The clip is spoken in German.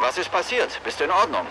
Was ist passiert? Bist du in Ordnung?